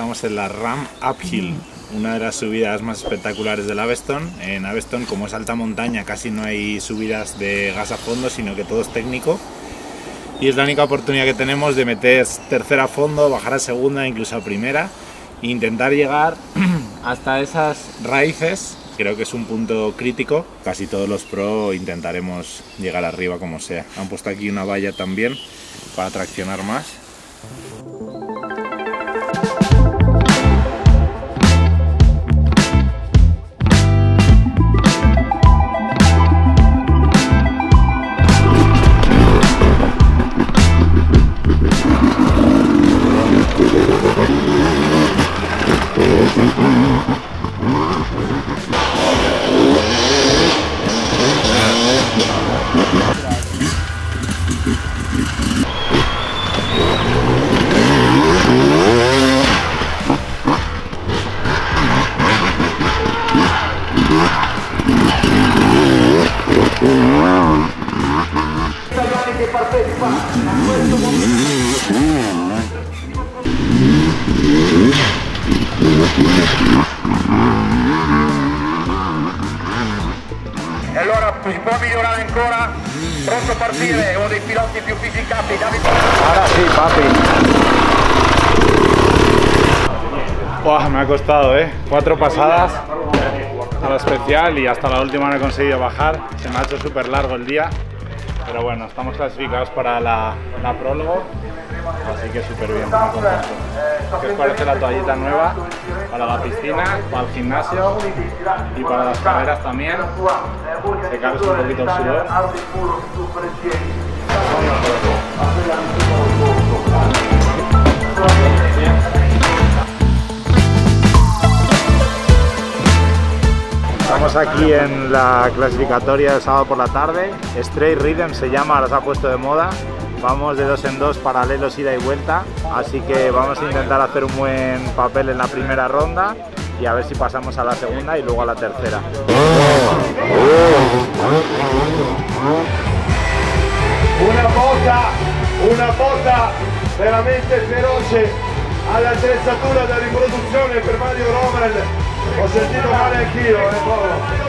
Estamos en la Ram Uphill, una de las subidas más espectaculares del Aveston. En Aveston, como es alta montaña, casi no hay subidas de gas a fondo, sino que todo es técnico. Y es la única oportunidad que tenemos de meter tercera a fondo, bajar a segunda, incluso a primera, e intentar llegar hasta esas raíces. Creo que es un punto crítico. Casi todos los pro intentaremos llegar arriba como sea. Han puesto aquí una valla también para traccionar más. Allora si può migliorare ancora? Pronto a partire, uno dei piloti più fisicati, Davide. Ahora sí, papi. Buah, me ha costado, ¿eh? Cuatro pasadas a la especial y hasta la última no he conseguido bajar. Se me ha hecho súper largo el día. Pero bueno, estamos clasificados para la, la prólogo. Así que súper bien. ¿Qué os parece la toallita nueva? Para la piscina, para el gimnasio y para las carreras también. Secaros un poquito el sudor. Estamos aquí en la clasificatoria del sábado por la tarde. Straight Rhythm se llama, ahora se ha puesto de moda. Vamos de dos en dos paralelos ida y vuelta, así que vamos a intentar hacer un buen papel en la primera ronda y a ver si pasamos a la segunda y luego a la tercera. Una botta, una botta veramente feroce all'attrezzatura da riproduzione per Mario Roman. Ho sentito male anch'io, eh.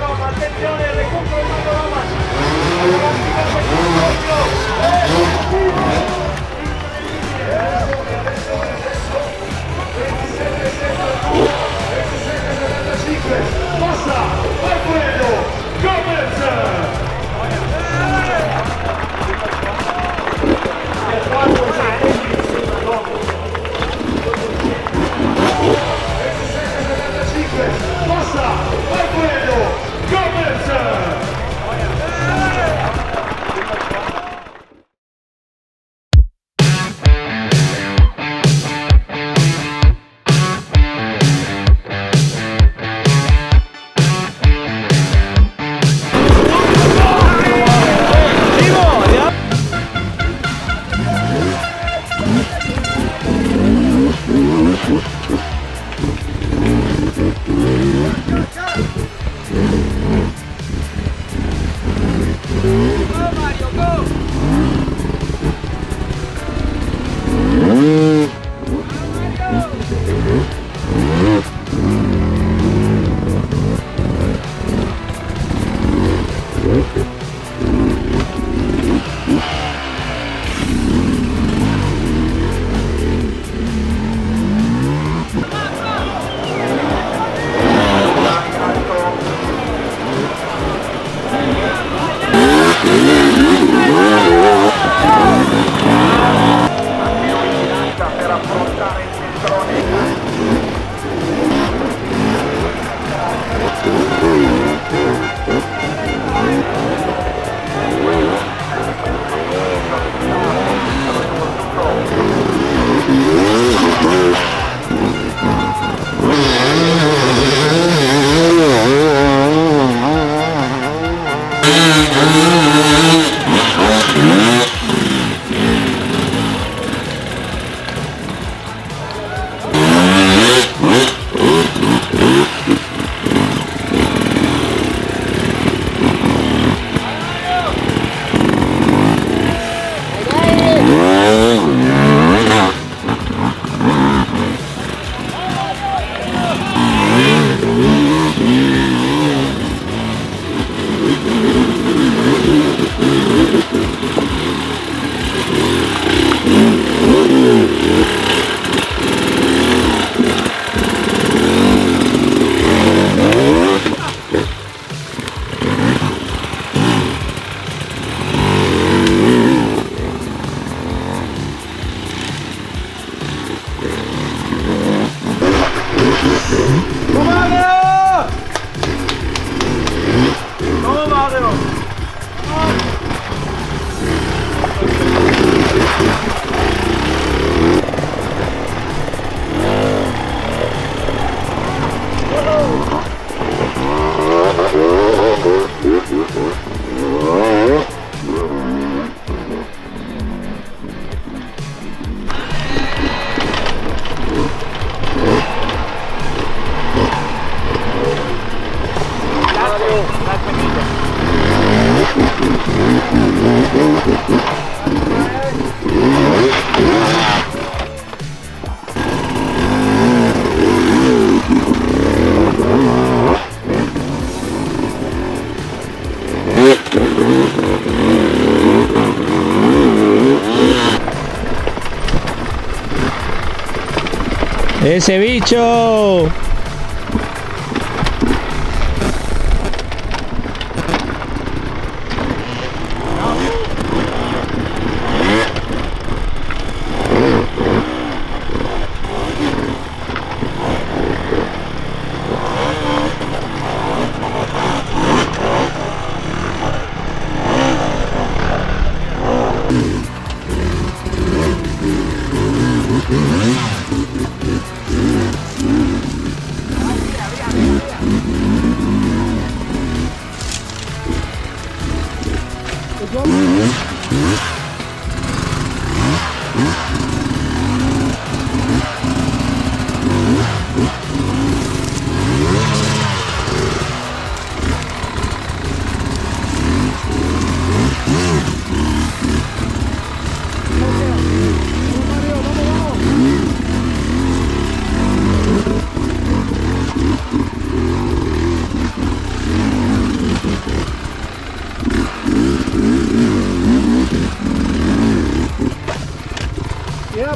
¡Ese bicho!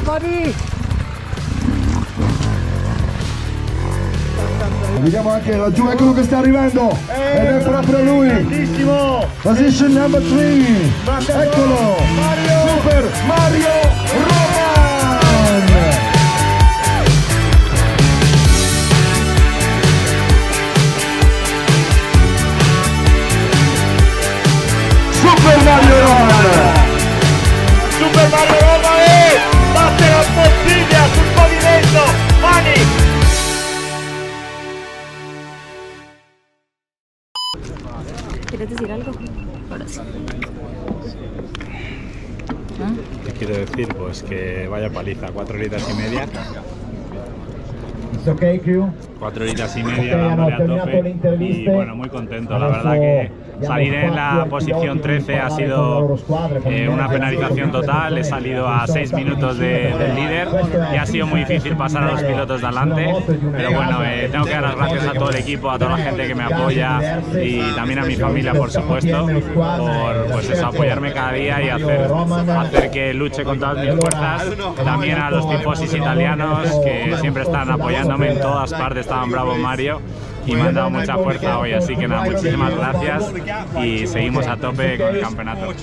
Buddy! Vediamo anche laggiù, eccolo che sta arrivando. Ed è proprio lui. Grandissimo! Position number 3. Eccolo. Mario! Super Mario ¿Quieres decir algo? Ahora sí. ¿Qué quiero decir? Pues que vaya paliza, cuatro horitas y media. It's okay, crew. Cuatro horitas y media dándole a tope. y bueno, muy contento. La verdad que salir en la posición piloti 13 ha sido eh, una penalización total, he salido a che sono 6 stati minutos de- del líder. y ha sido muy difícil pasar a los pilotos di una delante, moto e di una pero bueno, eh, tengo que dar las gracias a todo el equipo, a toda la gente que me apoya y también a mi familia por supuesto por pues eso, apoyarme cada día y hacer, hacer que luche con todas mis fuerzas, también a los tifosis italianos que siempre están en todas partes, estaban bravo Mario y me han dado mucha fuerza hoy, así que nada, muchísimas gracias y seguimos a tope con el campeonato.